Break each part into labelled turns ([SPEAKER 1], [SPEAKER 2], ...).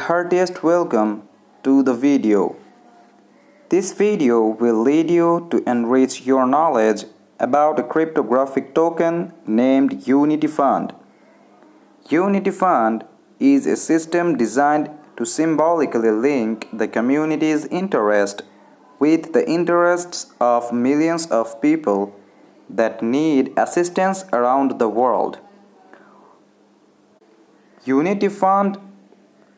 [SPEAKER 1] heartiest welcome to the video. This video will lead you to enrich your knowledge about a cryptographic token named Unity Fund. Unity Fund is a system designed to symbolically link the community's interest with the interests of millions of people that need assistance around the world. Unity Fund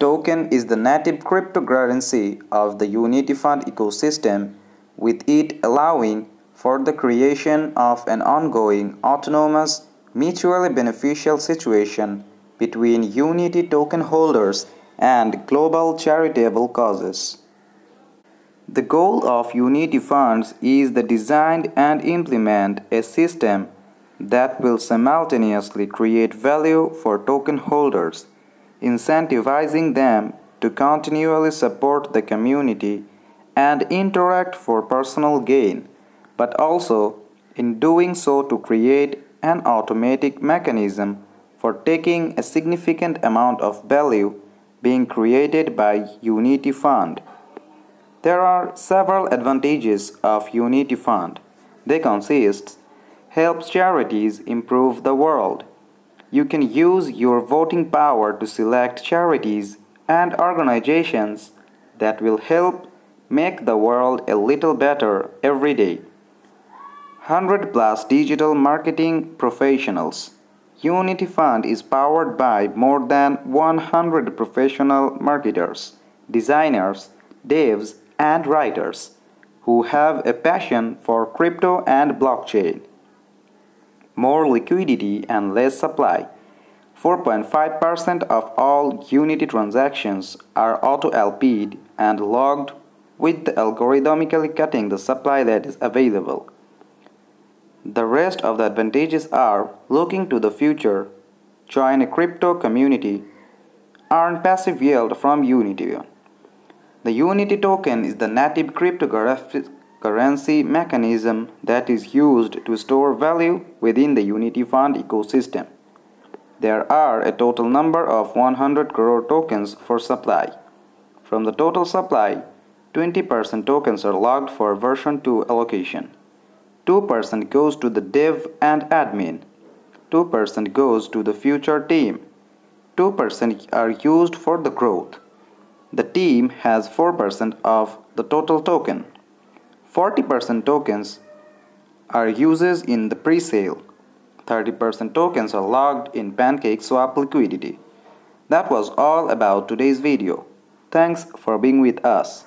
[SPEAKER 1] token is the native cryptocurrency of the Unity Fund ecosystem with it allowing for the creation of an ongoing autonomous mutually beneficial situation between Unity token holders and global charitable causes. The goal of Unity Funds is to design and implement a system that will simultaneously create value for token holders, incentivizing them to continually support the community and interact for personal gain, but also in doing so to create an automatic mechanism for taking a significant amount of value being created by Unity Fund. There are several advantages of Unity Fund. They consist helps charities improve the world. You can use your voting power to select charities and organizations that will help make the world a little better every day. 100 plus digital marketing professionals. Unity Fund is powered by more than 100 professional marketers, designers, devs, and writers who have a passion for crypto and blockchain. More liquidity and less supply. 4.5% of all Unity transactions are auto LP'd and logged with the algorithmically cutting the supply that is available. The rest of the advantages are looking to the future, join a crypto community, earn passive yield from Unity. The Unity token is the native cryptocurrency mechanism that is used to store value within the Unity Fund ecosystem. There are a total number of 100 crore tokens for supply. From the total supply, 20% tokens are logged for version 2 allocation. 2% goes to the dev and admin. 2% goes to the future team. 2% are used for the growth. The team has 4% of the total token. 40% tokens are uses in the pre-sale. 30% tokens are logged in PancakeSwap liquidity. That was all about today's video. Thanks for being with us.